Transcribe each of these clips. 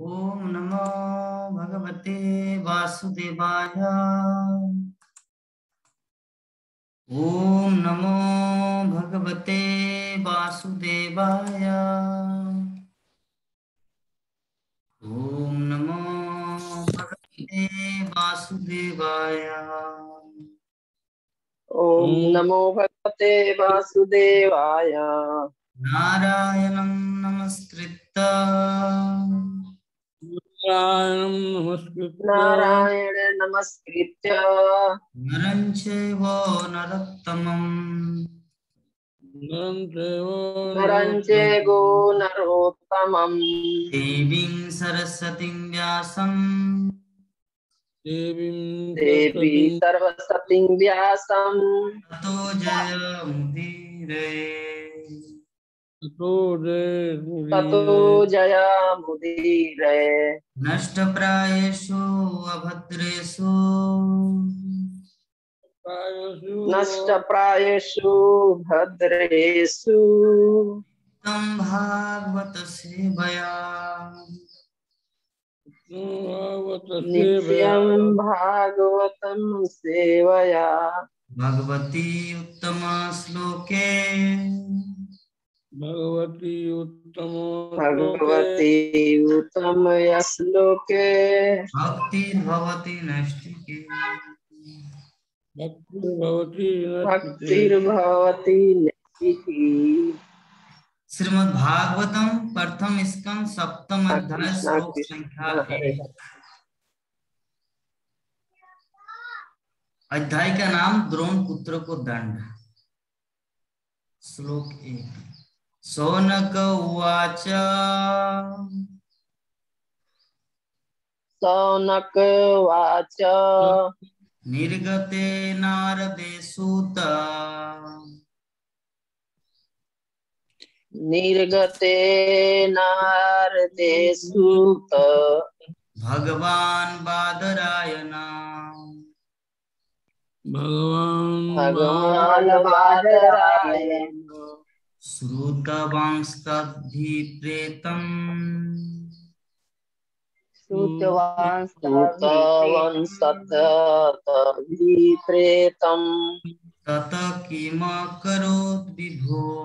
ॐ नमो भगवते वासुदेवाय। ॐ नमो भगवते वासुदेवाय। ॐ नमो भगवते वासुदेवाय। ॐ नमो भगवते वासुदेवाय। नारायणं नमस्कृत्य। नारायणं नमस्कृत्य। नारायण नमस्कृत्य नरं चैव नरोत्तमम्। नरं चैव नरोत्तमम्। देवीं सरस्वतीं व्यासं देवीं देवी सर्वसतीं व्यासम्। ततो जयमुदीरये ततो जय ततो जयामुदीरये। नष्टप्रायेषु अभद्रेषु। नष्टप्रायेषु भद्रेषु। तं भागवत सेवया नित्यं भागवतं सेवया। भगवती उत्तमश्लोके भगवती उत्तम भगवती उत्तमया श्लोके भक्तिर्भवति नैष्टिके। भक्तिर्भवती भक्तिर्भवति नैतिकी श्रीमद् भागवतम प्रथम स्कंद सप्तम अध्याय श्लोक संख्या एक। अध्याय का नाम द्रोण पुत्र को दंड। श्लोक एक। सौनक उवाच सौनक वाच। निर्गते नारदे सूत। निर्गते नारदे सूत। भगवान बादरायणा। भगवान भगवान बादरायण। श्रुतवंस्तद्भिप्रेतम्। श्रुतवंशतभिप्रेतम् तत किमकरोत् विभो?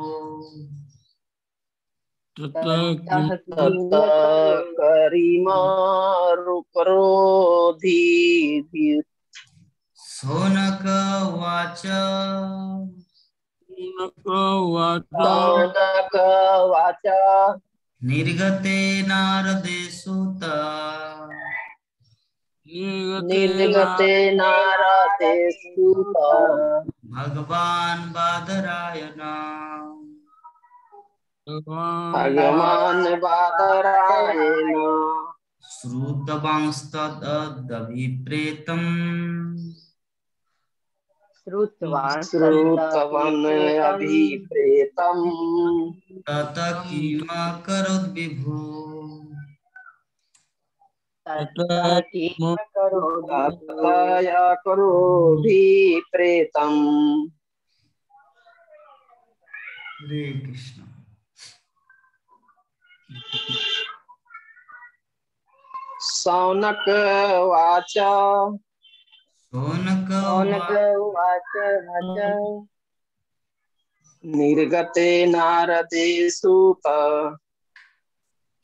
तत वाच निर्गते नारदे सुत। निर्गते नारदे सूत। भगवान बादरायण। भगवान् बादरायण। श्रुतवंस्तदभिप्रेतम्। श्रुतवान् अभिप्रेतम्। तत किमकरोत् विभो तया हरे कृष्ण। सौनक वाच। निर्गते नारदे सूत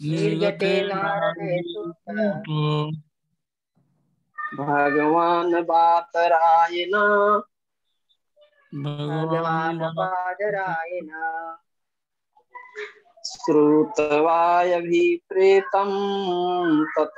निर्गते नारदे सूत भगवान् बातरायण भगवान् बादरायण। श्रुतवायभिप्रेतं तत।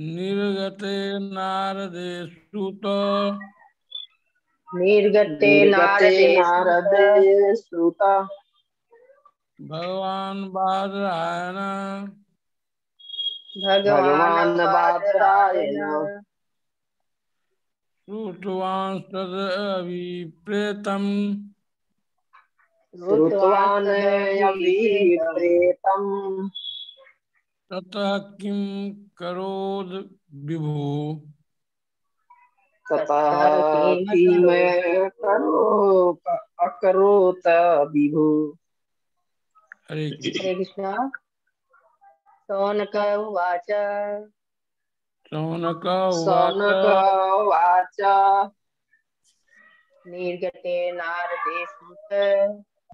निर्गते नारदे सुत। निर्गते नारदे सुत। भगवान बादरायण। भगवान् बादरायण। श्रुतवान् तदभिप्रेतम् श्रुतवान् अभिप्रेतम्। ततः किं करोद् विभो? अकरोत विभु? हरे कृष्ण। सौनक उवाच। सौनक उवाच। निर्गते नारदे सुत।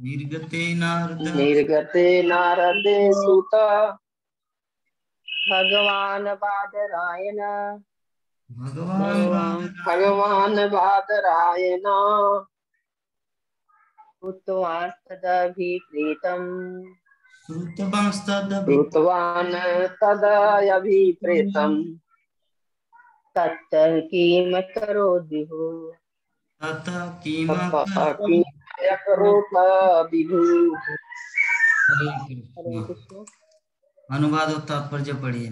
निर्गते नारद। निर्गते नारदे सुत। भगवान् बादरायण भगवान् भगवान् बादरायण उक्तवास्तदभिप्रीतम् श्रुतवांस्तदभि श्रुतवान् तदभिप्रेतम् तत्तः किम करोद् विभो ततः किम ततः किं अकरोत विभु हरे कृष्ण। अनुवाद और तात्पर्य पढ़िए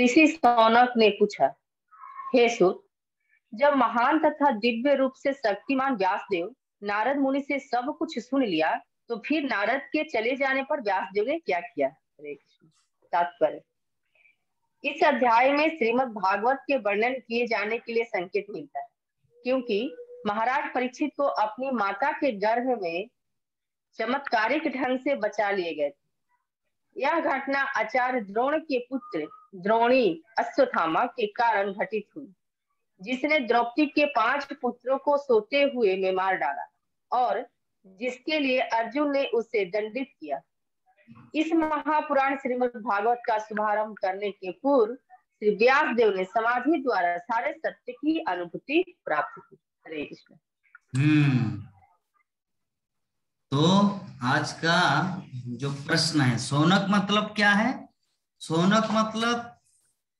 ऋषि सौनक ने पूछा, हे सुत जब महान तथा दिव्य रूप से शक्तिमान व्यासदेव नारद मुनि से सब कुछ सुन लिया तो फिर नारद के चले जाने पर व्यासदेव ने क्या किया? तात्पर्य। इस अध्याय में श्रीमद् भागवत के वर्णन किए जाने के लिए संकेत मिलता है, क्योंकि महाराज परीक्षित को अपनी माता के गर्भ में चमत्कारिक ढंग से बचा लिए गए यह घटना आचार्य द्रोण के पुत्र द्रोणी अश्वथामा के कारण घटित हुई, जिसने द्रौपदी के पाँच पुत्रों को सोते हुए में मार डाला और जिसके लिए अर्जुन ने उसे दंडित किया। इस महापुराण श्रीमद् भागवत का शुभारंभ करने के पूर्व श्री व्यास देव ने समाधि द्वारा सारे सत्य की अनुभूति प्राप्त की। हम्म। तो आज का जो प्रश्न है, सोनक मतलब क्या है? सोनक मतलब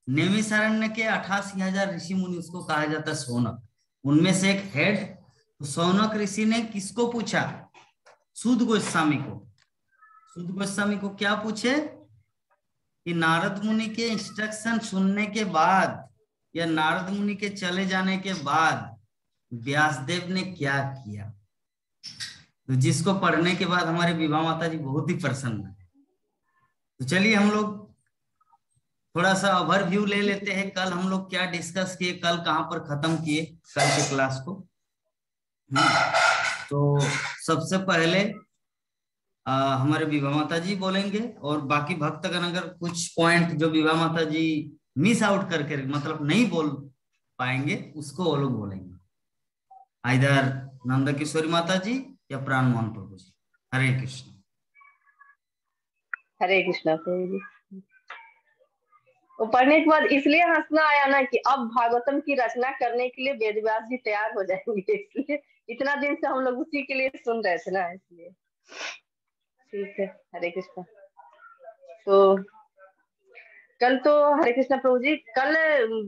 नेमिसारण्य के अठासी हज़ार ऋषि मुनि, उसको कहा जाता है सोनक। उनमें से एक हेड तो सोनक ऋषि ने किसको पूछा? सुद गोस्वामी को। सुद गोस्वामी को क्या पूछे? कि नारद मुनि के इंस्ट्रक्शन सुनने के बाद या नारद मुनि के चले जाने के बाद व्यासदेव ने क्या किया? तो जिसको पढ़ने के बाद हमारे विवाह माता जी बहुत ही प्रसन्न है। तो चलिए हम लोग थोड़ा सा ओवरव्यू ले लेते हैं। कल हम लोग क्या डिस्कस किए? कल कहाँ पर खत्म किए? कल के क्लास को। हम्म, तो सबसे पहले आ, हमारे विवाह माता जी बोलेंगे और बाकी भक्तगण अगर कुछ पॉइंट जो विवाह माता जी मिस आउट करके मतलब नहीं बोल पाएँगे उसको वो लोग बोलेंगे। इधर नंदा किशोरी माता जी या प्राण मोहन प्रभु जी हरे कृष्ण। हरे कृष्णा प्रभु जी वो पढ़ने के बाद इसलिए हंसना आया ना कि अब भागवतम की रचना करने के लिए वेद व्यास जी तैयार हो जाएँगे, इसलिए इतना दिन से हम लोग उसी के लिए सुन रहे थे ना, इसलिए। ठीक है, हरे कृष्णा। तो कल तो हरे कृष्णा प्रभु जी, कल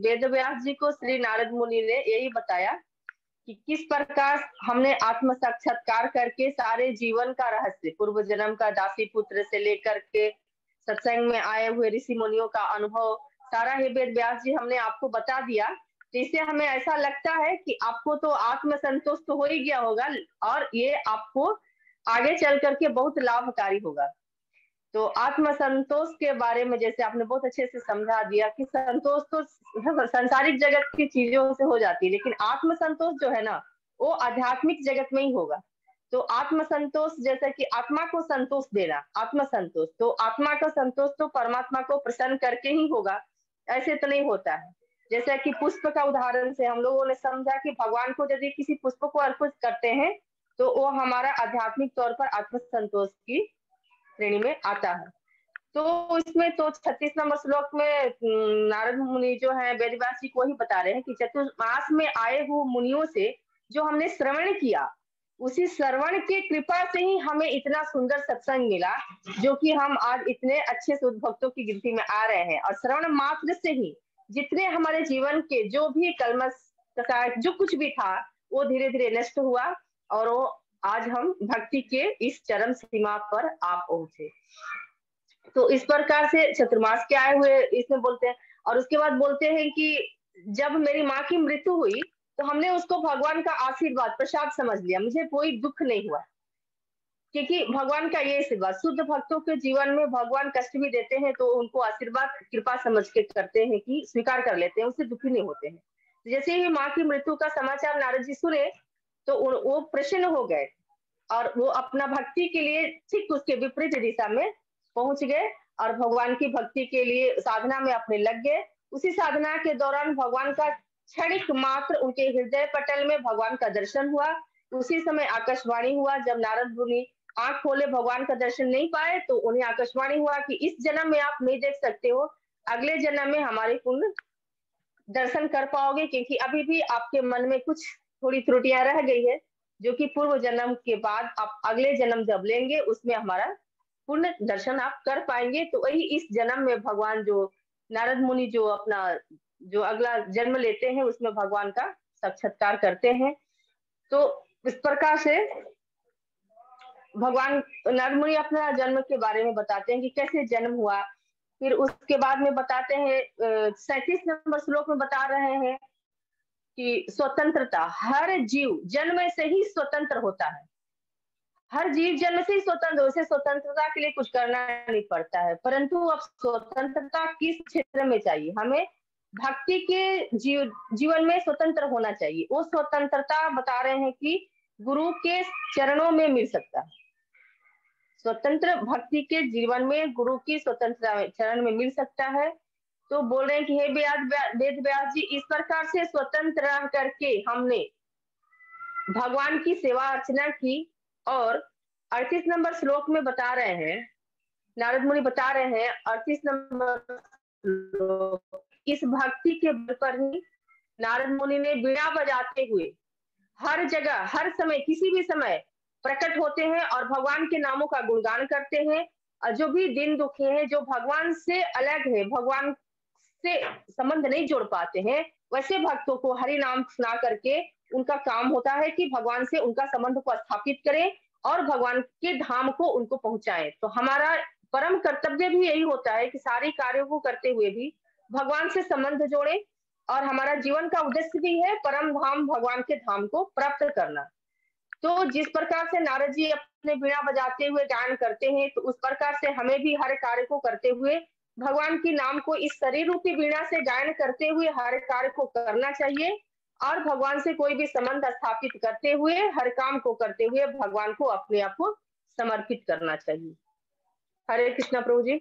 वेद व्यास जी को श्री नारद मुनि ने यही बताया कि किस प्रकार हमने आत्म साक्षात्कार करके सारे जीवन का रहस्य, पूर्व जन्म का दासी पुत्र से लेकर के सत्संग में आए हुए ऋषि मुनियों का अनुभव, सारा ही वेद व्यास जी हमने आपको बता दिया। तो इससे हमें ऐसा लगता है कि आपको तो आत्म संतोष तो हो ही गया होगा और ये आपको आगे चल करके बहुत लाभकारी होगा। तो आत्म संतोष के बारे में जैसे आपने बहुत अच्छे से समझा दिया कि संतोष तो संसारिक जगत की चीज़ों से हो जाती है, लेकिन आत्म संतोष जो है ना, वो आध्यात्मिक जगत में ही होगा। तो आत्म संतोष जैसे कि आत्मा को संतोष देना आत्म संतोष तो आत्मा का संतोष तो परमात्मा को प्रसन्न करके ही होगा, ऐसे तो नहीं होता है। जैसे कि पुष्प का उदाहरण से हम लोगों ने समझा कि भगवान को यदि किसी पुष्प को अर्पित करते हैं तो वो हमारा आध्यात्मिक तौर पर आत्म संतोष की श्रेणी में आता है। तो इसमें तो छत्तीस नंबर श्लोक में नारद मुनि जो है, वेदव्यास जी को ही बता रहे हैं कि चतुर्मास में आए हुए मुनियों से जो हमने श्रवण किया, उसी श्रवण की कृपा से ही हमें इतना सुंदर सत्संग मिला, जो कि हम आज इतने अच्छे शुद्ध भक्तों की गिनती में आ रहे हैं। और श्रवण मात्र से ही जितने हमारे जीवन के जो भी कलमस जो कुछ भी था, वो धीरे धीरे नष्ट हुआ और वो आज हम भक्ति के इस चरम सीमा पर आ पहुँचे। तो इस प्रकार से चतुर्मास के आए हुए इसमें बोलते हैं, और उसके बाद बोलते हैं कि जब मेरी माँ की मृत्यु हुई तो हमने उसको भगवान का आशीर्वाद, प्रसाद समझ लिया। मुझे कोई दुख नहीं हुआ। क्योंकि भगवान का ये आशीर्वाद, शुद्ध भक्तों के जीवन में भगवान कष्ट भी देते हैं तो उनको आशीर्वाद, कृपा समझ के करते हैं कि स्वीकार कर लेते हैं, उससे दुखी नहीं होते हैं। जैसे ही माँ की मृत्यु का समाचार नारद जी सुने तो वो प्रसन्न हो गए। और वो अपना भक्ति के लिए ठीक उसके विपरीत दिशा में पहुँच गए और भगवान की भक्ति के लिए साधना में अपने लग गए। उसी साधना के दौरान भगवान का क्षणिक मात्र उनके हृदय पटल में भगवान का दर्शन हुआ। उसी समय आकाशवाणी हुआ। जब नारद मुनि आँख खोले भगवान का दर्शन नहीं पाए तो उन्हें आकाशवाणी हुआ कि इस जन्म में आप नहीं देख सकते हो। अगले जन्म में हमारे पुण्य दर्शन कर पाओगे, क्योंकि अभी भी आपके मन में कुछ थोड़ी त्रुटियाँ रह गई है, जो कि पूर्व जन्म के बाद आप अगले जन्म जब लेंगे, उसमें हमारा पूर्ण दर्शन आप कर पाएँगे। तो वही इस जन्म में भगवान जो नारद मुनि जो अपना, जो अगला जन्म लेते हैं, उसमें भगवान का साक्षात्कार करते हैं। तो इस प्रकार से भगवान नारद मुनि अपना जन्म के बारे में बताते हैं कि कैसे जन्म हुआ। फिर उसके बाद में बताते हैं सैतीस नंबर श्लोक में बता रहे हैं कि स्वतंत्रता, हर जीव जन्म से ही स्वतंत्र होता है। हर जीव जन्म से ही स्वतंत्र, उसे स्वतंत्रता के लिए कुछ करना नहीं पड़ता है। परंतु अब स्वतंत्रता किस क्षेत्र में चाहिए? हमें भक्ति के जीव, जीवन में स्वतंत्र होना चाहिए। वो स्वतंत्रता बता रहे हैं कि गुरु के चरणों में मिल सकता है। स्वतंत्र भक्ति के जीवन में गुरु की स्वतंत्रता चरण में मिल सकता है। तो बोल रहे हैं कि, हे व्यास वेद व्यास जी इस प्रकार से स्वतंत्र रह करके हमने भगवान की सेवा अर्चना की और अड़तीस नंबर श्लोक में बता रहे हैं, नारद मुनि बता रहे हैं, अड़तीस नंबर इस भक्ति के बल पर ही नारद मुनि ने बीड़ा बजाते हुए हर जगह, हर समय, किसी भी समय प्रकट होते हैं और भगवान के नामों का गुणगान करते हैं। और जो भी दिन दुखे हैं, जो भगवान से अलग है, भगवान से संबंध नहीं जोड़ पाते हैं। वैसे भक्तों को हरि नाम सुना करके उनका काम होता है कि भगवान से उनका संबंध को स्थापित करें और भगवान के धाम को उनको पहुंचाएँ। तो हमारा परम कर्तव्य भी यही होता है कि सारी कार्यों को करते हुए भी भगवान से संबंध जोड़े और हमारा जीवन का उद्देश्य भी है परम धाम भगवान के धाम को प्राप्त करना। तो जिस प्रकार से नारद जी अपने बीणा बजाते हुए गायन करते हैं तो उस प्रकार से हमें भी हर कार्य को करते हुए भगवान की नाम को इस शरीर रूपी बीणा से गायन करते हुए हर कार्य को करना चाहिए और भगवान से कोई भी संबंध स्थापित करते हुए, हर काम को करते हुए भगवान को अपने आप को समर्पित करना चाहिए। हरे कृष्णा प्रभु जी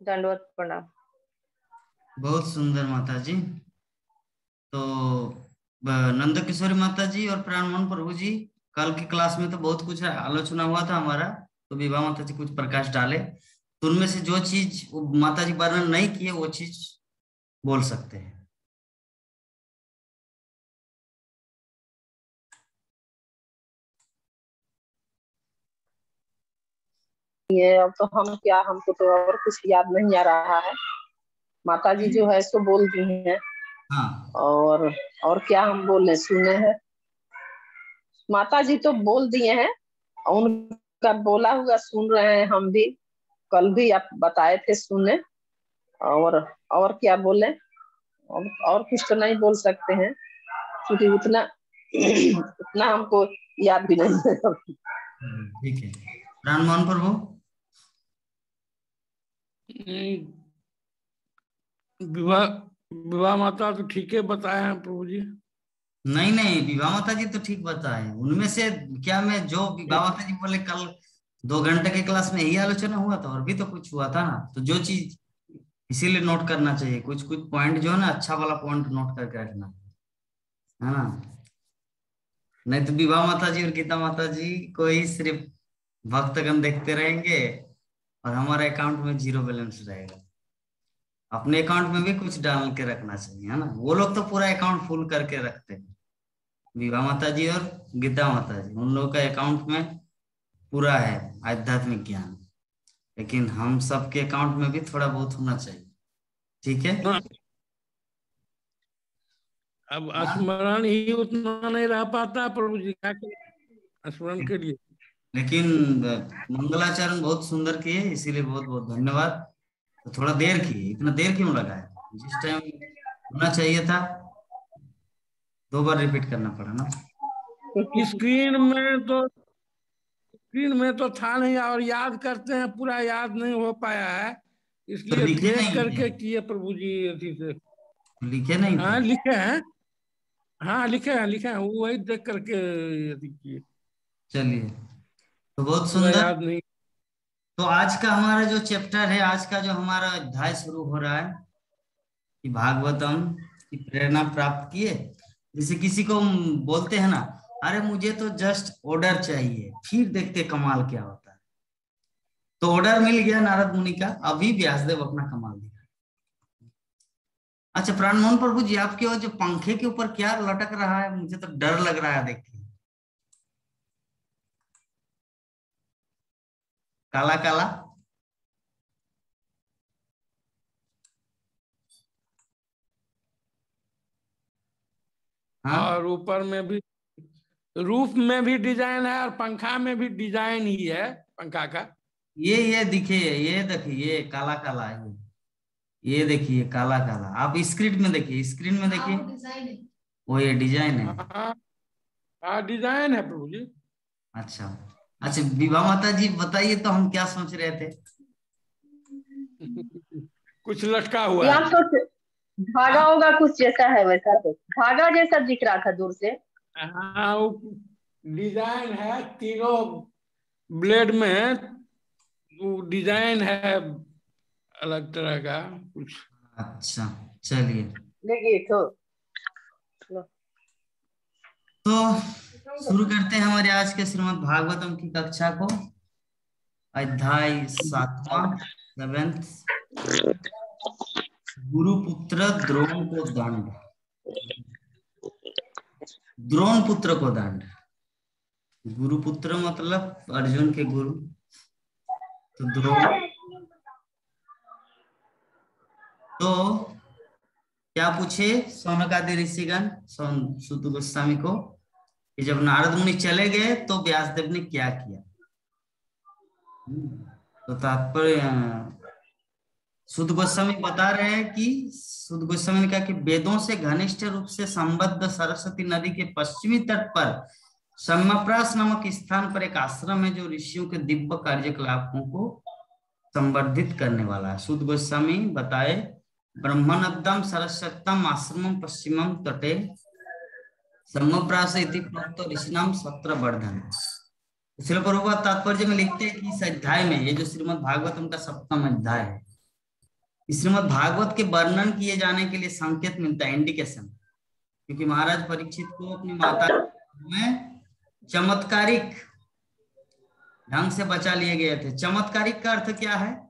दंडवत प्रणाम। बहुत सुंदर माता जी तो नंद किशोरी माता जी और प्राणमोहन प्रभु जी कल की क्लास में तो बहुत कुछ आलोचना हुआ था हमारा तो विवाह माता जी कुछ प्रकाश डाले। तो उनमें से जो चीज़ वो माता जी वर्णन नहीं किए वो चीज़ बोल सकते हैं। ये अब तो हम क्या हमको तो और कुछ याद नहीं आ रहा है। माता जी जो है सो बोल दी हैं। हाँ। और और क्या हम बोले सुने हैं? माता जी तो बोल दिए हैं उनका बोला हुआ सुन रहे हैं हम भी। कल भी आप बताए थे सुने और और क्या बोले? और, और कुछ तो नहीं बोल सकते हैं क्योंकि उतना उतना हमको याद भी नहीं है। ठीक है। प्रभु? विवाह विवाह माता तो ठीक है बताए हैं प्रभु जी। नहीं नहीं विवाह माता जी तो ठीक बताए उनमें से क्या मैं जो विवाह माता जी बोले कल दो घंटे के क्लास में यही आलोचना हुआ था और भी तो कुछ हुआ था ना। तो जो चीज़ इसीलिए नोट करना चाहिए। कुछ कुछ पॉइंट जो है ना अच्छा वाला पॉइंट नोट करके रखना। है ना? नहीं तो विवाह माता जी और गीता माता जी को ही सिर्फ़ भक्तगण देखते रहेंगे और हमारे अकाउंट में ज़ीरो बैलेंस रहेगा। अपने अकाउंट में भी कुछ डाल के रखना चाहिए, है ना? वो लोग तो पूरा अकाउंट फुल करके रखते हैं। विवाह माता जी और गीता माता जी उन लोगों का अकाउंट में पूरा है आध्यात्मिक ज्ञान। लेकिन हम सबके अकाउंट में भी थोड़ा बहुत होना चाहिए। ठीक है? अब स्मरण ही उतना नहीं रह पाता प्रभु जी क्या स्मरण के लिए। लेकिन मंगलाचरण बहुत सुंदर किए इसीलिए बहुत बहुत धन्यवाद। तो थोड़ा देर किए इतना देर क्यों लगा है? जिस टाइम होना चाहिए था दो बार रिपीट करना पड़ा ना। स्क्रीन में तो स्क्रीन में तो था नहीं और याद करते हैं पूरा याद नहीं हो पाया है। इसलिए लिखे देख करके किए प्रभु जी अथी से। लिखे नहीं हाँ लिखे हैं। हाँ लिखे हैं लिखे हैं वही देख करके अथी किए। चलिए तो बहुत सुंदर। याद नहीं। तो आज का हमारा जो चैप्टर है आज का जो हमारा अध्याय शुरू हो रहा है कि भागवतम की प्रेरणा प्राप्त किए जैसे किसी को बोलते हैं ना अरे मुझे तो जस्ट ऑर्डर चाहिए। फिर देखते कमाल क्या होता है। तो ऑर्डर मिल गया नारद मुनि का, अभी व्यासदेव अपना कमाल दिखा अच्छा प्राण मोहन प्रभु जी, आपके वो जो पंखे के ऊपर क्या लटक रहा है, मुझे तो डर लग रहा है देख के काला काला। हाँ? और ऊपर में भी रूफ में भी डिज़ाइन है और पंखा में भी डिज़ाइन ही है पंखा का। ये ये दिखिए ये देखिए ये काला काला है। ये ये देखिए काला काला। आप स्क्रीन में देखिए स्क्रीन में देखिए। वो ये डिज़ाइन है। हाँ हाँ डिज़ाइन है प्रभु जी। अच्छा। अच्छा विवाह माता जी बताइए तो हम क्या सोच रहे थे? कुछ लटका हुआ है। तो धागा होगा कुछ जैसा है वैसा तो। धागा जैसा दिख रहा था दूर से। हाँ डिज़ाइन है तीनों ब्लेड में वो डिज़ाइन है अलग तरह का कुछ। अच्छा चलिए। देखिए तो तो शुरू करते हैं हमारे आज के श्रीमद् भागवतम की कक्षा को। अध्याय सातवां सेवेंथ गुरुपुत्र द्रोण को दंड। द्रोण पुत्र को दंड गुरुपुत्र मतलब अर्जुन के गुरु। तो द्रोण। तो क्या पूछे? सौनकादि ऋषिगण सौन सुत गोस्वामी को कि जब नारद मुनि चले गए तो व्यासदेव ने क्या किया? हम्म, तो तात्पर्य सुद गोस्वामी बता रहे हैं कि शुद्ध गोस्वामी ने कहा कि वेदों से घनिष्ठ रूप से संबद्ध सरस्वती नदी के पश्चिमी तट पर सम्यप्रास नामक स्थान पर एक आश्रम है, जो ऋषियों के दिव्य कार्यकलापों को संवर्धित करने वाला है। शुद्ध गोस्वामी बताए, ब्रह्मनदम सरस्वतम आश्रम पश्चिमम तटे ऋषिनाम सत्र वर्धन तात्पर्य में लिखते हैं कि इस अध्याय में, ये जो श्रीमद भागवतम का सप्तम अध्याय है श्रीमद् भागवत के वर्णन किए जाने के लिए संकेत मिलता है इंडिकेशन क्योंकि महाराज परीक्षित को अपनी माता में चमत्कारिक ढंग से बचा लिए गए थे। चमत्कारिक का अर्थ क्या है?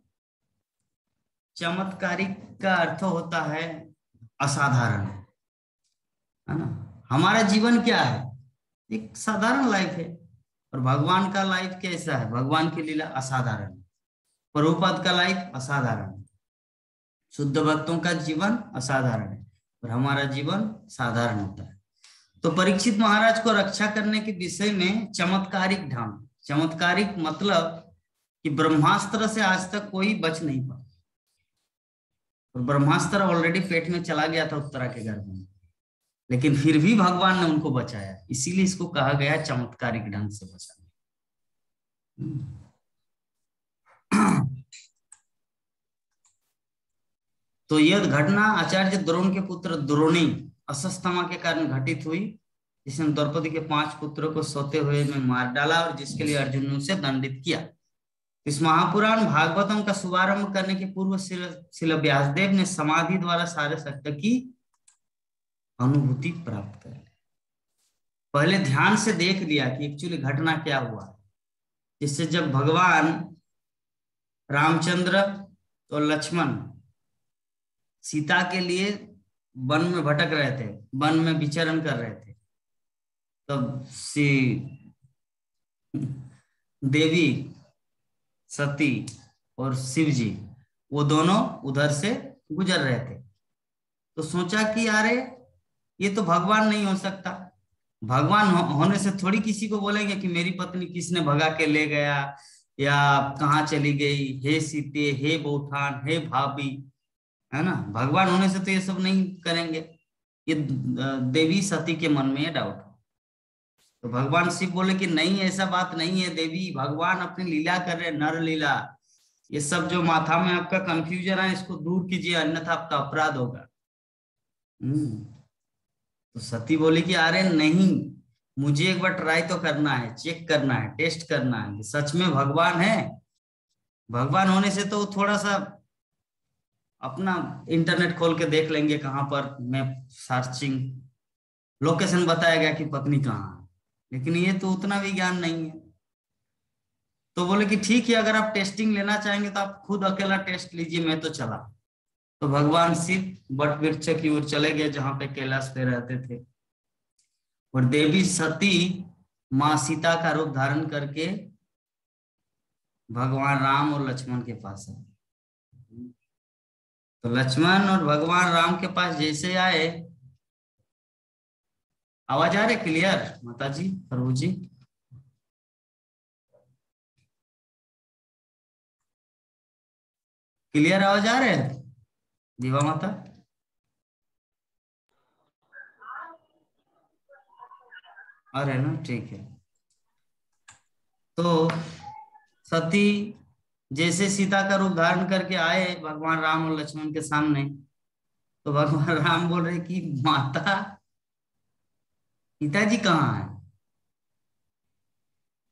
चमत्कारिक का अर्थ होता है असाधारण, है ना? हमारा जीवन क्या है? एक साधारण लाइफ है। और भगवान का लाइफ कैसा है? भगवान की लीला असाधारण है। प्रभुपाद का लाइफ असाधारण है। शुद्ध भक्तों का जीवन असाधारण है और हमारा जीवन साधारण होता है। तो परीक्षित महाराज को रक्षा करने के विषय में चमत्कारिक ढंग चमत्कारिक मतलब कि ब्रह्मास्त्र से आज तक कोई बच नहीं पा और ब्रह्मास्त्र ऑलरेडी पेट में चला गया था उत्तरा के गर्भ में। लेकिन फिर भी भगवान ने उनको बचाया। इसीलिए इसको कहा गया चमत्कारिक ढंग से बचाना। तो यह घटना आचार्य द्रोण के पुत्र द्रोणी असस्तमा के कारण घटित हुई, जिसने द्रौपदी के पाँच पुत्रों को सोते हुए में मार डाला और जिसके लिए अर्जुन ने उसे दंडित किया। इस महापुराण भागवतम का शुभारंभ करने के पूर्व शिल व्यासदेव ने समाधि द्वारा सारे सत्य की अनुभूति प्राप्त कर ली। पहले ध्यान से देख लिया कि एक्चुअली घटना क्या हुआ। जिससे जब भगवान रामचंद्र और लक्ष्मण सीता के लिए वन में भटक रहे थे वन में विचरण कर रहे थे। तब सी देवी सती और शिव जी वो दोनों उधर से गुजर रहे थे। तो सोचा कि अरे ये तो भगवान नहीं हो सकता। भगवान हो, होने से थोड़ी किसी को बोलेंगे कि मेरी पत्नी किसने भगा के ले गया या कहाँ चली गई? हे सीते हे बोठान हे भाभी है ना? भगवान होने से तो ये सब नहीं करेंगे। ये देवी सती के मन में डाउट तो भगवान शिव बोले कि नहीं, ऐसा बात नहीं है देवी, भगवान अपनी लीला कर रहे नर लीला। ये सब जो माथा में आपका कंफ्यूजन है, इसको दूर कीजिए, अन्यथा आपका अपराध होगा। हम्म। तो सती बोली कि अरे नहीं, मुझे एक बार ट्राई तो करना है चेक करना है टेस्ट करना है सच में भगवान है? भगवान होने से तो थोड़ा सा अपना इंटरनेट खोल के देख लेंगे कहाँ पर मैं सर्चिंग लोकेशन बताया गया कि पत्नी कहाँ है। लेकिन ये तो उतना भी ज्ञान नहीं है। तो बोले कि ठीक है, अगर आप टेस्टिंग लेना चाहेंगे तो आप खुद अकेला टेस्ट लीजिए, मैं तो चला। तो भगवान शिव बट वृक्ष की ओर चले गए, जहाँ पे कैलाश पे रहते थे। और देवी सती माँ सीता का रूप धारण करके भगवान राम और लक्ष्मण के पास आए। तो लक्ष्मण और भगवान राम के पास जैसे आए। आवाज़ आ रही क्लियर माता जी प्रभु जी क्लियर आवाज़ आ रहे दिवा माता? अरे ना? ठीक है। तो सती जैसे सीता का रूप धारण करके आए भगवान राम और लक्ष्मण के सामने तो भगवान राम बोल रहे कि माता पिताजी कहाँ है?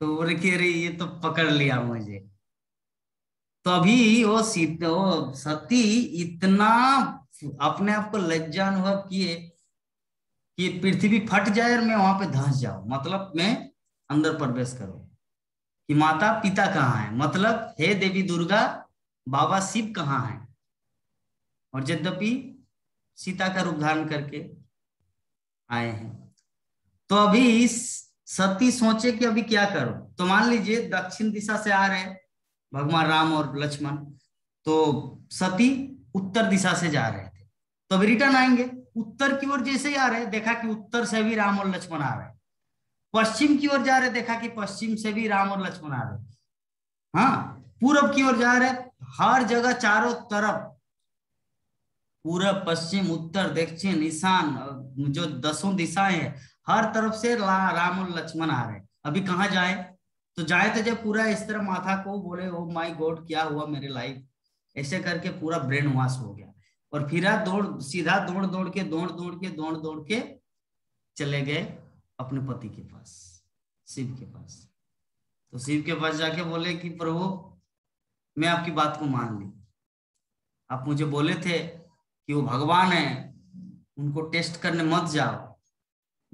तो बोले कि अरे ये तो पकड़ लिया मुझे। तो वो सीत, वो सती इतना अपने आप को लज्जा अनुभव किए कि पृथ्वी फट जाए और मैं वहाँ पे धंस जाऊँ। मतलब मैं अंदर प्रवेश करूँ। कि माता पिता कहाँ है? मतलब हे देवी दुर्गा, बाबा शिव कहाँ है? और यद्यपि सीता का रूप धारण करके आए हैं। तो अभी सती सोचे कि अभी क्या करो? तो मान लीजिए, दक्षिण दिशा से आ रहे हैं भगवान राम और लक्ष्मण। तो सती उत्तर दिशा से जा रहे थे। तो अभी रिटर्न आएँगे। उत्तर की ओर जैसे ही आ रहे देखा कि उत्तर से भी राम और लक्ष्मण आ रहे पश्चिम की ओर जा रहे, देखा कि पश्चिम से भी राम और लक्ष्मण आ रहे। हाँ पूरब की ओर जा रहे, हर जगह चारों तरफ़। पूरब, पश्चिम, उत्तर, दक्षिण, ईशान, जो दसों दिशाएँ हैं, हर तरफ़ से राम और लक्ष्मण आ रहे। अभी कहा जाए? तो जाए तो जब पूरा इस तरह माथा को बोले ओ माय गॉड क्या हुआ मेरे लाइफ ऐसे करके पूरा ब्रेन वॉश हो गया। और फिर दौड़, सीधा दौड़ दौड़ के दौड़ दौड़ के दौड़ दौड़ के चले गए। अपने पति के पास, शिव के पास। तो शिव के पास जाके बोले कि, प्रभु, मैं आपकी बात को मान ली। आप मुझे बोले थे कि वो भगवान है, उनको टेस्ट करने मत जाओ।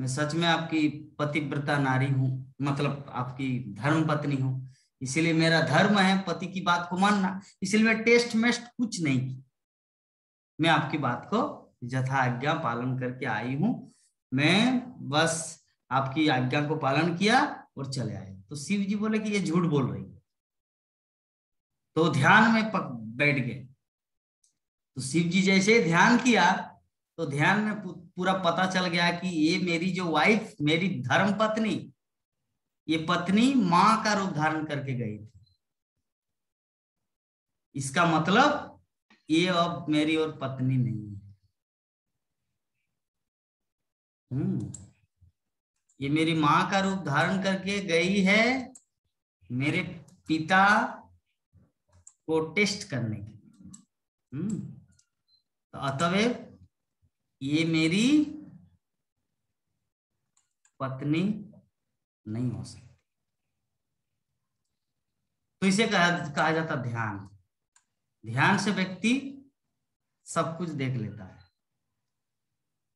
मैं सच में आपकी पतिव्रता नारी हूँ मतलब आपकी धर्म पत्नी हूँ। इसीलिए मेरा धर्म है पति की बात को मानना। इसलिए मैं टेस्ट मेस्ट कुछ नहीं। की मैं आपकी बात को यथा आज्ञा पालन करके आई हूँ। मैं बस आपकी आज्ञा को पालन किया और चले आए। तो शिव जी बोले कि ये झूठ बोल रही है। तो ध्यान में बैठ गए। तो शिव जी जैसे ध्यान किया तो ध्यान में पूरा पता चल गया कि ये मेरी जो वाइफ मेरी धर्म पत्नी, ये पत्नी माँ का रूप धारण करके गई थी। इसका मतलब ये अब मेरी और पत्नी नहीं है। हम्म। ये मेरी माँ का रूप धारण करके गई है मेरे पिता को टेस्ट करने के लिए। हम्म। तो अतवेव ये मेरी पत्नी नहीं हो सकती। तो इसे कहा कहा जाता ध्यान। ध्यान से व्यक्ति सब कुछ देख लेता है।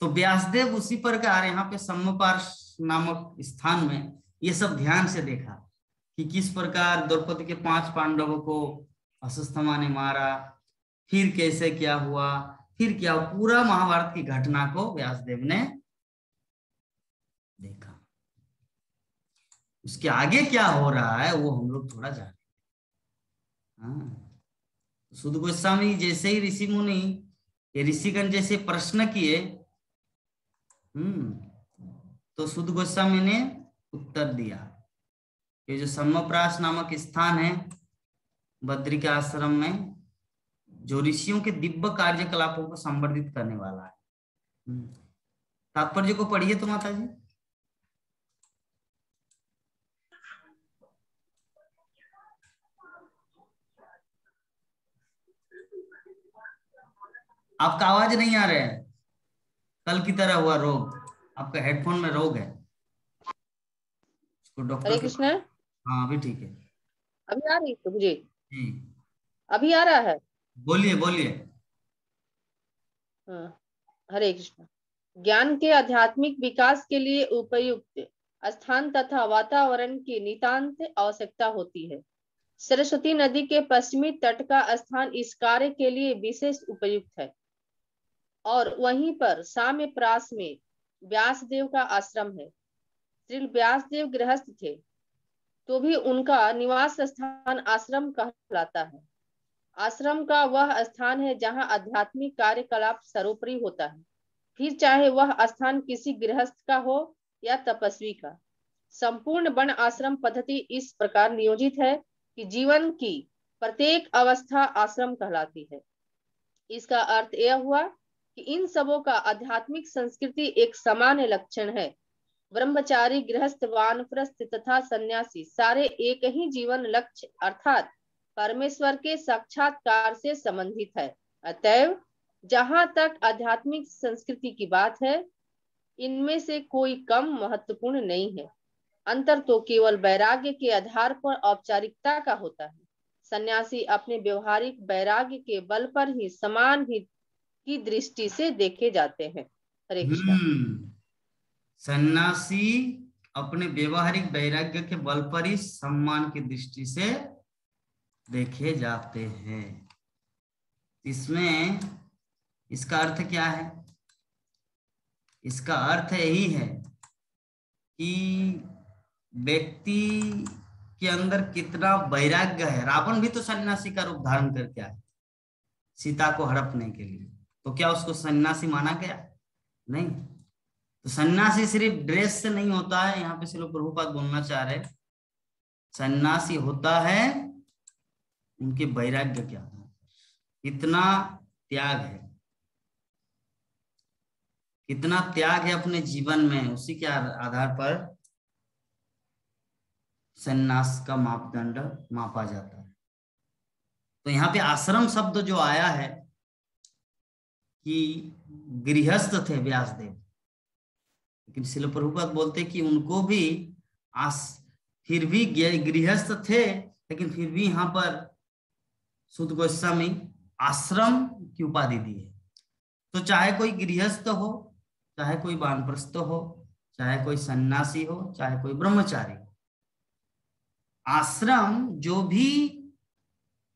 तो व्यासदेव उसी प्रकार यहाँ पे सम्मपार नामक स्थान में ये सब ध्यान से देखा कि किस प्रकार द्रौपदी के पाँच पांडवों को अशस्थमा ने मारा, फिर कैसे क्या हुआ, फिर क्या पूरा महाभारत की घटना को व्यासदेव ने देखा। उसके आगे क्या हो रहा है, वो हम लोग थोड़ा जाने हाँ। सुध गोस्वामी जैसे ही ऋषि मुनि, ये ऋषिगण जैसे प्रश्न किए हम्म तो सुध गोस्वामी ने उत्तर दिया। ये जो सम्मप्रास नामक स्थान है बद्री के आश्रम में, जो ऋषियों के दिव्य कार्यकलापों को संवर्धित करने वाला है। हम्म। तात्पर्य को पढ़िए तो माता जी आपका आवाज़ नहीं आ रहा है। कल की तरह हुआ रोग। आपका हेडफोन में रोग है उसको डॉक्टर कृष्ण? हाँ अभी ठीक है। अभी आ रही तो मुझे? अभी आ रहा है? बोलिए बोलिए। हाँ, हरे कृष्ण। ज्ञान के आध्यात्मिक विकास के लिए उपयुक्त स्थान तथा वातावरण की नितांत आवश्यकता होती है। सरस्वती नदी के पश्चिमी तट का स्थान इस कार्य के लिए विशेष उपयुक्त है। और वहीं पर साम्य प्रास में व्यास देव का आश्रम है। श्री व्यासदेव गृहस्थ थे तो भी उनका निवास स्थान आश्रम कहलाता है। आश्रम का वह स्थान है जहाँ आध्यात्मिक कार्यकलाप सर्वोपरि होता है। फिर चाहे वह स्थान किसी गृहस्थ का हो या तपस्वी का। संपूर्ण वन आश्रम पद्धति इस प्रकार नियोजित है कि जीवन की प्रत्येक अवस्था आश्रम कहलाती है। इसका अर्थ यह हुआ कि इन सबों का आध्यात्मिक संस्कृति एक सामान्य लक्षण है। ब्रह्मचारी, गृहस्थ, वानप्रस्थ तथा सन्यासी सारे एक ही जीवन लक्ष्य अर्थात परमेश्वर के साक्षात्कार से संबंधित है। अतएव, जहाँ तक आध्यात्मिक संस्कृति की बात है, इनमें से कोई कम महत्वपूर्ण नहीं है। अंतर तो केवल वैराग्य के आधार पर औपचारिकता का होता है। सन्यासी अपने व्यवहारिक वैराग्य के बल पर ही समान हित की दृष्टि से देखे जाते हैं। हरे कृष्ण। हम्म। सन्यासी अपने व्यवहारिक वैराग्य के बल पर ही सम्मान की दृष्टि से देखे जाते हैं। इसमें, इसका अर्थ क्या है? इसका अर्थ यही है कि व्यक्ति के अंदर कितना वैराग्य है। रावण भी तो सन्यासी का रूप धारण करके आए सीता को हड़पने के लिए। तो क्या उसको सन्यासी माना गया? नहीं। तो सन्यासी सिर्फ़ ड्रेस से नहीं होता है, यहाँ पे सिर्फ़ प्रभुपात बोलना चाह रहे सन्यासी होता है, उनके वैराग्य क्या है? कितना त्याग है। कितना त्याग है अपने जीवन में, उसी के आधार पर सन्यास का मापदंड मापा जाता है। तो यहाँ पे आश्रम शब्द जो आया है कि गृहस्थ थे व्यासदेव। लेकिन शिल प्रभुपाद बोलते कि उनको भी आस, फिर भी गृहस्थ थे, लेकिन फिर भी यहाँ पर सुध गोस्वामी आश्रम की उपाधि दी है। तो चाहे कोई गृहस्थ हो, चाहे कोई वानप्रस्थ हो, चाहे कोई सन्यासी हो, चाहे कोई ब्रह्मचारी हो, आश्रम जो भी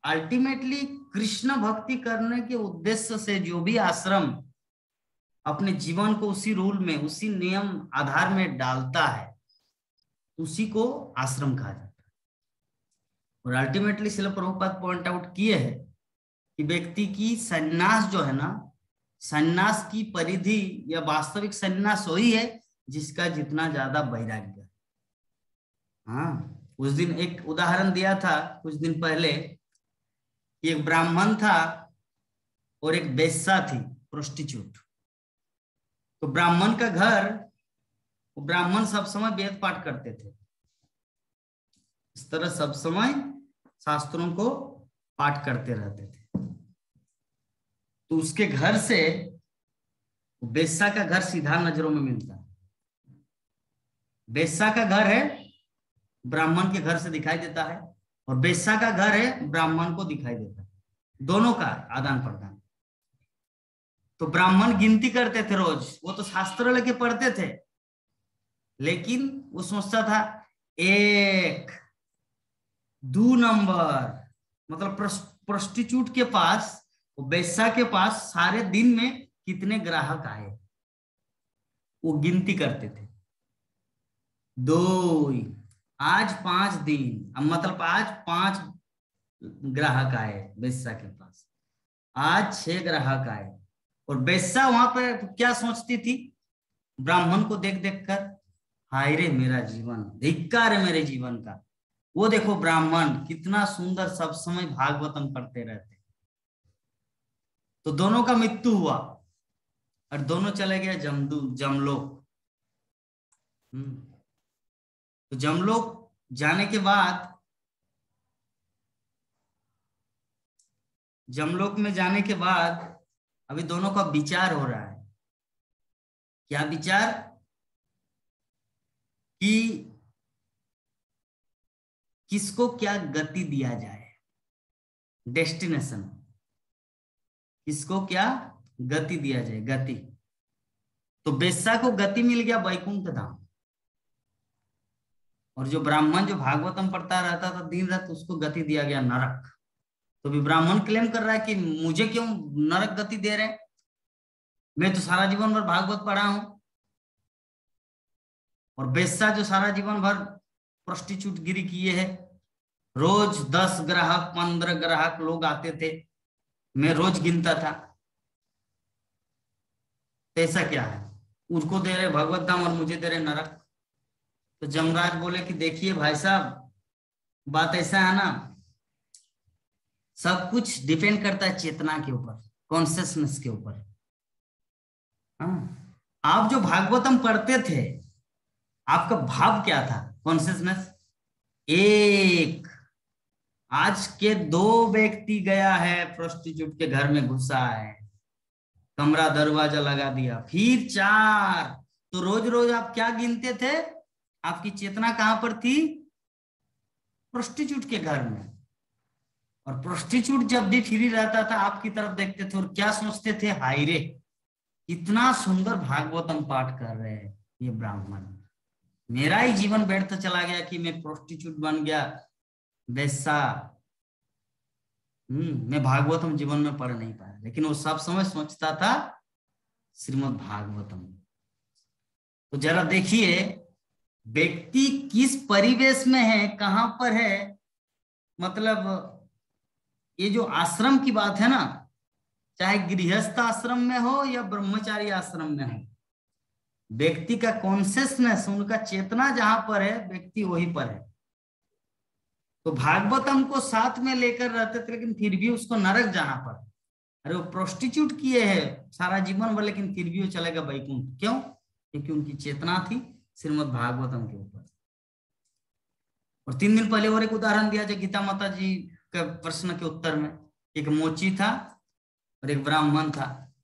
अल्टीमेटली कृष्ण भक्ति करने के उद्देश्य से जो भी आश्रम अपने जीवन को उसी रूल में, उसी नियम आधार में डालता है, उसी को आश्रम कहा जाता है। और अल्टीमेटली शिल प्रभुपाद पॉइंट आउट किए है कि व्यक्ति की संन्यास जो है ना, संन्यास की परिधि या वास्तविक संन्यास वही है जिसका जितना ज़्यादा वैराग्य। हाँ उस दिन एक उदाहरण दिया था कुछ दिन पहले एक ब्राह्मण था और एक बेस्सा थी प्रोस्टिट्यूट तो ब्राह्मण का घर ब्राह्मण सब समय वेद पाठ करते थे। इस तरह सब समय शास्त्रों को पाठ करते रहते थे। तो उसके घर से बेस्सा का घर सीधा नज़रों में मिलता है। बेस्सा का घर है, ब्राह्मण के घर से दिखाई देता है। और बेस्सा का घर है, ब्राह्मण को दिखाई देता है। दोनों का आदान प्रदान। तो ब्राह्मण गिनती करते थे रोज, वो तो शास्त्र लेके पढ़ते थे। लेकिन वो सोचता था, एक, दो नंबर मतलब प्रोस्टिट्यूट के पास बेस्सा के पास सारे दिन में कितने ग्राहक आए? वो गिनती करते थे। दो आज पाँच दिन, अब मतलब आज पाँच ग्राहक आए बेस्सा के पास। आज छह ग्राहक आए। और बेस्सा वहाँ पर क्या सोचती थी? ब्राह्मण को देख देख कर, हाय रे मेरा जीवन, धिक्कार है मेरे जीवन का। वो देखो ब्राह्मण, कितना सुंदर सब समय भागवतम पढ़ते रहते तो दोनों का मृत्यु हुआ और दोनों चले गए जमदू, जमलोक। हम्म। तो जमलोक जाने के बाद जमलोक में जाने के बाद, अभी दोनों का विचार हो रहा है। क्या विचार? कि किसको क्या गति दिया जाए? डेस्टिनेशन। किसको क्या गति दिया जाए? गति। तो बेस्सा को गति मिल गया वैकुंठ धाम। और जो ब्राह्मण जो भागवतम पढ़ता रहता था, दिन रात उसको गति दिया गया नरक। तो भी ब्राह्मण क्लेम कर रहा है कि मुझे क्यों नरक गति दे रहे मैं तो सारा जीवन भर भागवत पढ़ा हूँ। और बेस्सा जो सारा जीवन भर प्रोस्टिट्यूट गिरी किए है। रोज दस ग्राहक, पंद्रह ग्राहक लोग आते थे। मैं रोज गिनता था। ऐसा क्या है? उनको दे रहे भगवत धाम और मुझे दे रहे नरक। तो जमराज बोले कि देखिए भाई साहब, बात ऐसा है ना, सब कुछ डिपेंड करता है चेतना के ऊपर कॉन्सियसनेस के ऊपर। हाँ आप जो भागवतम पढ़ते थे, आपका भाव क्या था कॉन्सियसनेस एक, आज के दो व्यक्ति गया है प्रोस्टिट्यूट के घर में घुसा है, कमरा दरवाज़ा लगा दिया, फिर चार तो रोज रोज आप क्या गिनते थे? आपकी चेतना कहाँ पर थी? प्रोस्टिट्यूट के घर में। और प्रोस्टिट्यूट जब भी फ्री रहता था, आपकी तरफ़ देखते थे और क्या सोचते थे? हाईरे इतना सुंदर भागवतम पाठ कर रहे हैं ये ब्राह्मण। मेरा ही जीवन व्यर्थ चला गया कि मैं प्रोस्टिट्यूट बन गया। वैसा हम्म मैं भागवतम जीवन में पढ़ नहीं पाया। लेकिन वो सब समय सोचता था श्रीमद भागवतम तो जरा देखिए व्यक्ति किस परिवेश में है, कहाँ पर है मतलब ये जो आश्रम की बात है ना, चाहे गृहस्थ आश्रम में हो या ब्रह्मचारी आश्रम में हो, व्यक्ति का कॉन्सियसनेस उनका चेतना जहाँ पर है, व्यक्ति वहीं पर है। तो भागवत हमको साथ में लेकर रहते थे, लेकिन फिर भी उसको नरक जाना पड़ा अरे वो प्रोस्टिट्यूट किए है, सारा जीवन भर, लेकिन फिर भी वो चलेगा वैकुंठ क्यों? क्योंकि उनकी चेतना थी। श्रीमद भागवतम के ऊपर। और तीन दिन पहले और एक उदाहरण दिया जाए गीता माता जी के प्रश्न के उत्तर में एक मोची था और एक ब्राह्मण था।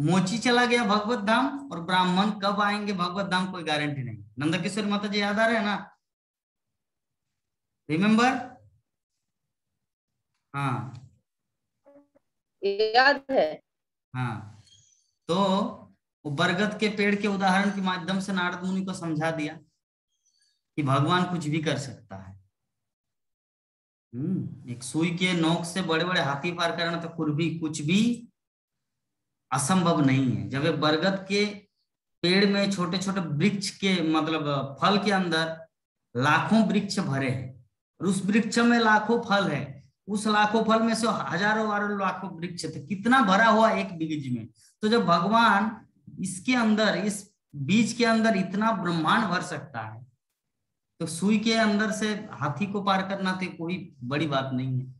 मोची चला गया भगवत धाम और ब्राह्मण कब आएँगे भगवत धाम कोई गारंटी नहीं। नंदा किशोर माता जी याद आ रहे हैं ना? रिमेम्बर हाँ। याद है? हाँ। तो वो बरगद के पेड़ के उदाहरण के माध्यम से नारद मुनि को समझा दिया कि भगवान कुछ भी कर सकता है। हम्म एक सुई के नोक से बड़े बड़े हाथी पार करना तो कुछ भी कुछ भी असंभव नहीं है। जब बरगद के पेड़ में छोटे छोटे वृक्ष के मतलब फल के अंदर लाखों वृक्ष भरे हैं, और उस वृक्ष में लाखों फल है, उस लाखों फल में से हज़ारों लाखों वृक्ष थे, कितना भरा हुआ एक बीज में। तो जब भगवान इसके अंदर, इस बीज के अंदर इतना ब्रह्मांड भर सकता है तो सुई के अंदर से हाथी को पार करना तो कोई बड़ी बात नहीं है।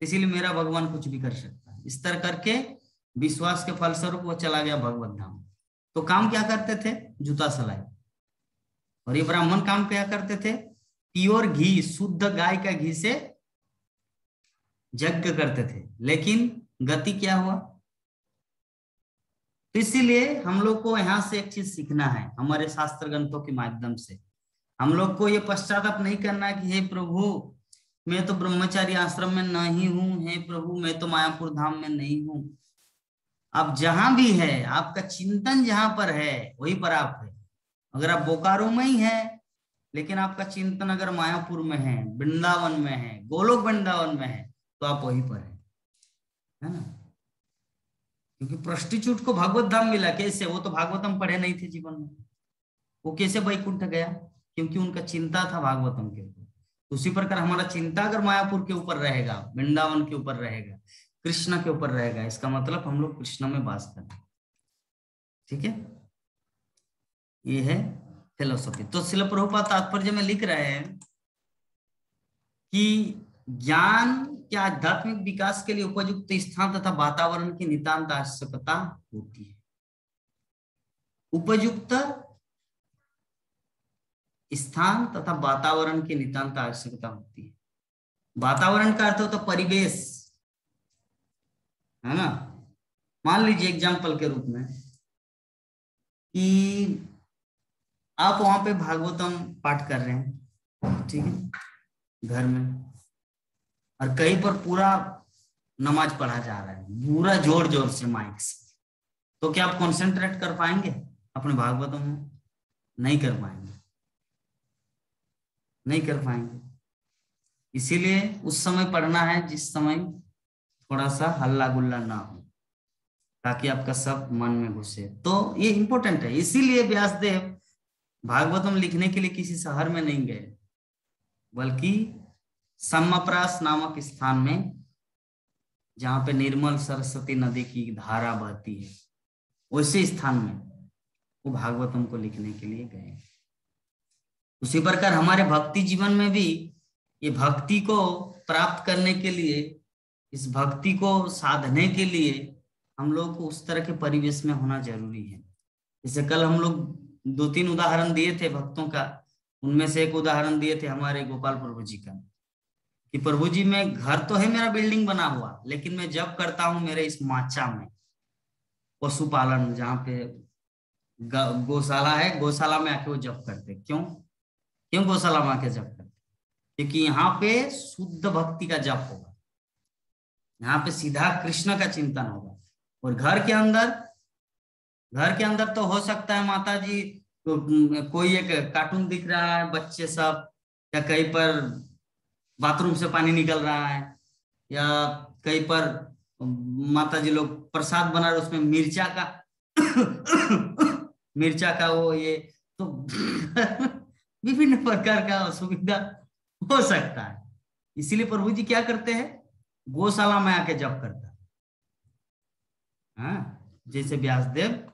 इसीलिए मेरा भगवान कुछ भी कर सकता है। इस तरह करके विश्वास के फलस्वरूप वो चला गया भगवत धाम। तो काम क्या करते थे? जूता सलाई। और ये ब्राह्मण काम क्या करते थे? प्योर घी, शुद्ध गाय का घी से यज्ञ करते थे। लेकिन गति क्या हुआ? तो इसीलिए हम लोग को यहाँ से एक चीज़ सीखना है, हमारे शास्त्र ग्रंथों के माध्यम से। हम लोग को ये पश्चाताप नहीं करना कि, हे प्रभु, मैं तो ब्रह्मचारी आश्रम में नहीं हूँ, हे प्रभु, मैं तो मायापुर धाम में नहीं हूँ। आप जहाँ भी है, आपका चिंतन जहाँ पर है, वही पर आप है। अगर आप बोकारो में ही है, लेकिन आपका चिंतन अगर मायापुर में है, वृंदावन में है, गोलोक वृंदावन में है तो आप वहीं पर है ना? क्योंकि प्रस्टिट्यूट को भागवत धाम मिला, कैसे? वो तो भागवतम पढ़े नहीं थे जीवन में। वो कैसे वैकुंठ गया? क्योंकि उनका चिंता था भागवतम के ऊपर। उसी प्रकार हमारा चिंता अगर मायापुर के ऊपर रहेगा, वृंदावन के ऊपर रहेगा, कृष्ण के ऊपर रहेगा, इसका मतलब हम लोग कृष्ण में बास करें ठीक है? ये है फिलोसफी तो शिल प्रभुपा तात्पर्य में लिख रहे हैं कि ज्ञान के आध्यात्मिक विकास के लिए उपयुक्त स्थान तथा वातावरण की नितांत आवश्यकता होती है? उपयुक्त स्थान तथा वातावरण की नितांत आवश्यकता होती है। वातावरण का अर्थ होता परिवेश, है ना? मान लीजिए एग्ज़ाम्पल के रूप में कि आप वहाँ पे भागवतम पाठ कर रहे हैं, ठीक है? घर में। और कहीं पर पूरा नमाज़ पढ़ा जा रहा है। पूरा ज़ोर ज़ोर से माइक से तो क्या आप कंसंट्रेट कर पाएँगे? अपने भागवतों में? नहीं कर पाएँगे। नहीं कर पाएँगे। इसीलिए उस समय पढ़ना है जिस समय थोड़ा सा हल्ला गुल्ला ना हो, ताकि आपका सब मन में घुसे। तो ये इंपॉर्टेंट है। इसीलिए व्यासदेव भागवतम लिखने के लिए किसी शहर में नहीं गए, बल्कि सम्मप्रास नामक स्थान में, जहाँ पे निर्मल सरस्वती नदी की धारा बहती है, उसी स्थान में वो भागवतम को लिखने के लिए गए उसी प्रकार हमारे भक्ति जीवन में भी ये भक्ति को प्राप्त करने के लिए, इस भक्ति को साधने के लिए हम लोग को उस तरह के परिवेश में होना ज़रूरी है। जैसे कल हम लोग दो तीन उदाहरण दिए थे भक्तों का, उनमें से एक उदाहरण दिए थे हमारे गोपाल प्रभु जी का। कि प्रभु जी, में घर तो है मेरा बिल्डिंग बना हुआ, लेकिन मैं जब करता हूँ मेरे इस माचा में, पशुपालन जहाँ पे गौशाला है, गौशाला में आके वो जब करते क्यों? क्यों गौशाला में आके जब करते क्योंकि यहाँ पे शुद्ध भक्ति का जप होगा। यहाँ पे सीधा कृष्ण का चिंतन होगा। और घर के अंदर, घर के अंदर तो हो सकता है माता जी तो कोई एक कार्टून दिख रहा है, बच्चे सब या कहीं पर बाथरूम से पानी निकल रहा है, या कहीं पर माता जी लोग प्रसाद बना रहे, उसमें मिर्चा का मिर्चा का वो ये तो विभिन्न प्रकार का असुविधा हो सकता है। इसीलिए प्रभु जी क्या करते हैं? गौशाला में आके जप करता है। जैसे व्यासदेव,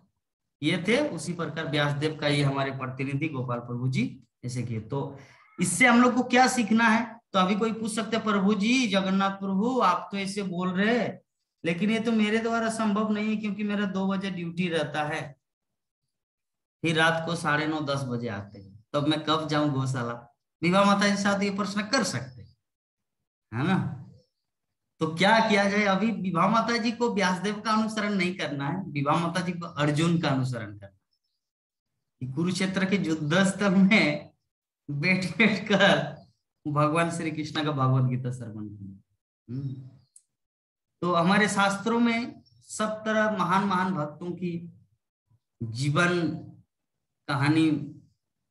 ये थे, उसी प्रकार व्यासदेव का ये हमारे प्रतिनिधि गोपाल प्रभु जी, ऐसे किए। तो इससे हम लोग को क्या सीखना है? तो अभी कोई पूछ सकते प्रभु जी, जगन्नाथ प्रभु, आप तो ऐसे बोल रहे हैं। लेकिन ये तो मेरे द्वारा संभव नहीं है, क्योंकि मेरा दो बजे ड्यूटी रहता है। फिर रात को साढ़े नौ, दस बजे आते हैं। तब तो मैं कब जाऊँ गौशाला? विवाह माता जी साथ ये प्रश्न कर सकते है ना? तो क्या किया जाए? अभी विवाह माता जी को व्यासदेव का अनुसरण नहीं करना है। विवाह माता जी को अर्जुन का अनुसरण करना कुरुक्षेत्र के युद्ध स्थल में बैठ बैठ कर भगवान श्री कृष्ण का भगवत गीता श्रवण हम्म। तो हमारे शास्त्रों में सब तरह महान महान भक्तों की जीवन कहानी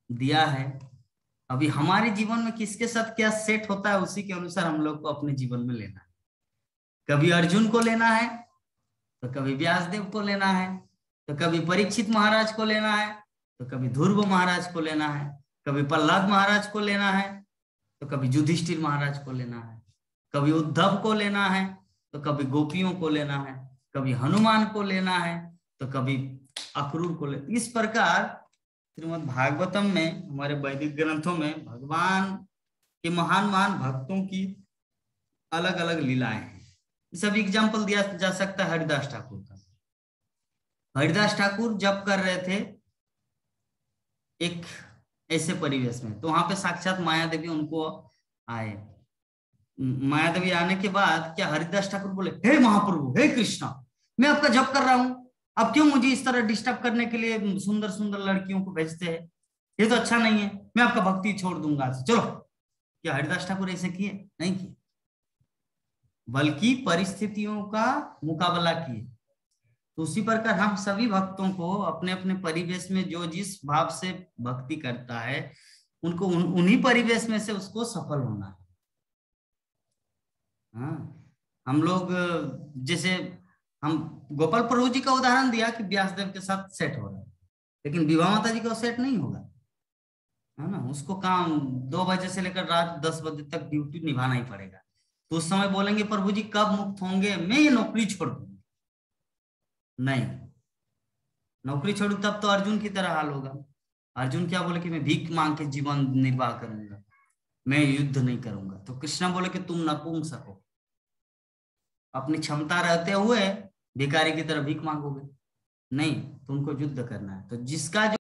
दिया है। अभी हमारे जीवन में किसके साथ क्या सेट होता है उसी के अनुसार हम लोग को अपने जीवन में लेना है। कभी अर्जुन को लेना है तो कभी व्यासदेव को लेना है तो कभी परीक्षित महाराज को लेना है तो कभी ध्रुव महाराज को लेना है कभी प्रहलाद महाराज को लेना है तो कभी युधिष्ठिर महाराज को लेना है, कभी उद्धव को लेना है तो कभी गोपियों को लेना है, कभी हनुमान को लेना है तो कभी अक्रूर को ले, इस प्रकार श्रीमद भागवतम में, हमारे वैदिक ग्रंथों में भगवान के महान महान भक्तों की अलग अलग लीलाएँ हैं। सब एग्ज़ाम्पल दिया जा सकता है हरिदास ठाकुर का। हरिदास ठाकुर जब कर रहे थे, एक ऐसे परिवेश में। तो वहाँ पे साक्षात माया देवी उनको आए। माया देवी आने के बाद क्या हरिदास ठाकुर बोले, हे महाप्रभु, हे कृष्णा, मैं आपका जप कर रहा हूँ। अब क्यों मुझे इस तरह डिस्टर्ब करने के लिए सुंदर सुंदर लड़कियों को भेजते हैं? ये तो अच्छा नहीं है। मैं आपका भक्ति छोड़ दूँगा चलो, क्या हरिदास ठाकुर ऐसे किए? नहीं किए। बल्कि परिस्थितियों का मुकाबला किए। तो उसी प्रकार हम सभी भक्तों को अपने अपने परिवेश में जो जिस भाव से भक्ति करता है उनको उन, उन्हीं परिवेश में से उसको सफल होना है। हाँ हम लोग जैसे हम गोपाल प्रभु जी का उदाहरण दिया कि व्यासदेव के साथ सेट हो रहा है लेकिन विवाह माता जी का सेट नहीं होगा। है ना उसको काम दो बजे से लेकर रात दस बजे तक ड्यूटी निभाना ही पड़ेगा। तो उस समय बोलेंगे प्रभु जी कब मुक्त होंगे? मैं ये नौकरी छोड़ दूँगी। नहीं। नौकरी छोड़ू, तब तो अर्जुन की तरह हाल होगा। अर्जुन क्या बोले कि मैं भीख मांग के जीवन निर्वाह करूँगा, मैं युद्ध नहीं करूँगा। तो कृष्णा बोले कि तुम नपुंग सको। अपनी क्षमता रहते हुए भिकारी की तरह भीख मांगोगे। नहीं, तुमको युद्ध करना है। तो जिसका जो